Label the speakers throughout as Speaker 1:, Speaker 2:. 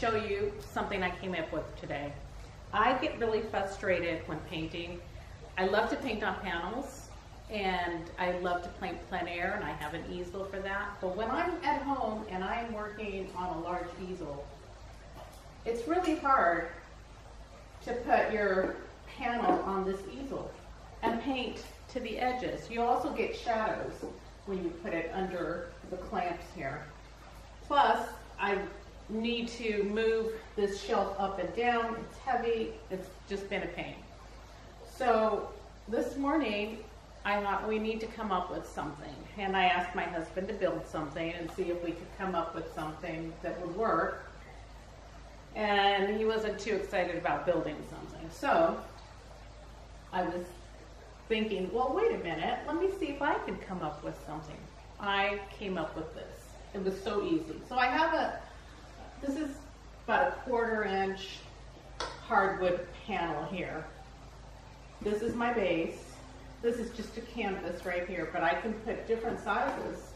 Speaker 1: Show you something I came up with today. I get really frustrated when painting. I love to paint on panels and I love to paint plein air and I have an easel for that. But when I'm at home and I'm working on a large easel, it's really hard to put your panel on this easel and paint to the edges. You also get shadows when you put it under the clamps here. Need to move this shelf up and down. It's heavy. It's just been a pain. So this morning, I thought we need to come up with something. And I asked my husband to build something and see if we could come up with something that would work. And he wasn't too excited about building something. So I was thinking, well, wait a minute, let me see if I can come up with something. I came up with this. It was so easy. So I have a, this is about a quarter inch hardwood panel here. This is my base. This is just a canvas right here, but I can put different sizes.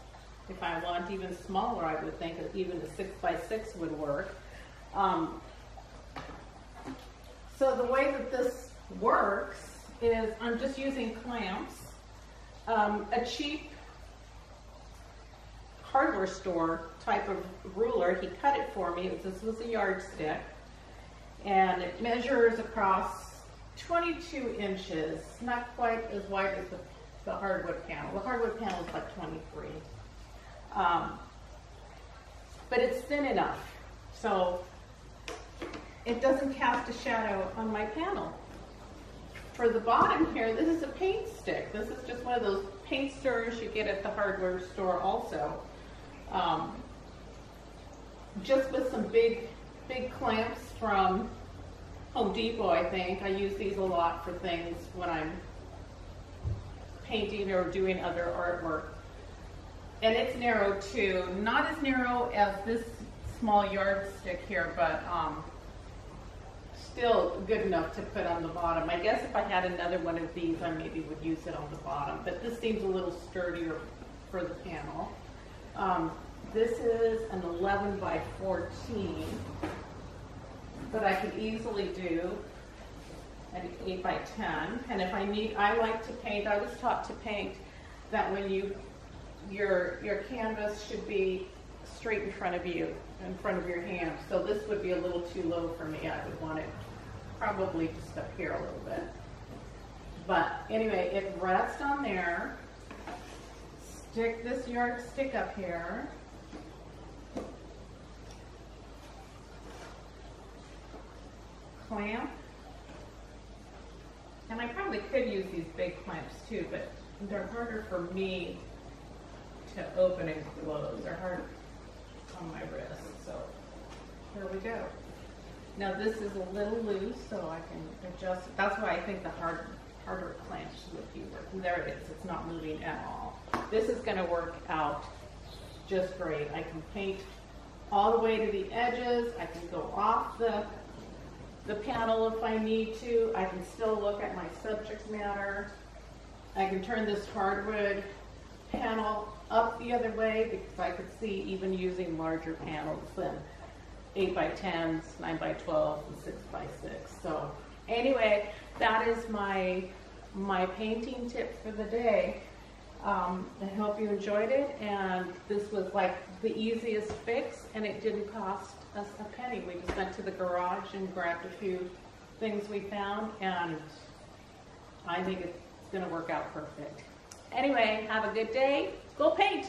Speaker 1: If I want even smaller, I would think even a six by six would work. Um, so the way that this works is I'm just using clamps. Um, a cheap hardware store type of ruler, he cut it for me. This was a yardstick. And it measures across 22 inches, not quite as wide as the, the hardwood panel. The hardwood panel is like 23. Um, but it's thin enough, so it doesn't cast a shadow on my panel for the bottom here, this is a paint stick. This is just one of those paint stirrers you get at the hardware store also. Um, just with some big, big clamps from Home Depot, I think. I use these a lot for things when I'm painting or doing other artwork. And it's narrow too. Not as narrow as this small yardstick here, but um, still good enough to put on the bottom. I guess if I had another one of these, I maybe would use it on the bottom, but this seems a little sturdier for the panel. Um, this is an 11 by 14, but I could easily do an 8 by 10. And if I need, I like to paint, I was taught to paint that when you, your, your canvas should be straight in front of you, in front of your hand. So this would be a little too low for me. I would want it probably just up here a little bit. But anyway, it rests on there. Stick this yardstick up here. Clamp. And I probably could use these big clamps too, but they're harder for me to open and close. They're hard on my wrist. So here we go. Now this is a little loose, so I can adjust. That's why I think the hard, harder clamps would be working. There it is, it's not moving at all. This is gonna work out just great. I can paint all the way to the edges. I can go off the, the panel if I need to. I can still look at my subject matter. I can turn this hardwood panel up the other way because I could see even using larger panels than eight by tens, nine by 12, and six by six. So anyway, that is my, my painting tip for the day. Um, I hope you enjoyed it, and this was like the easiest fix, and it didn't cost us a penny. We just went to the garage and grabbed a few things we found, and I think it's gonna work out perfect. Anyway, have a good day. Go paint.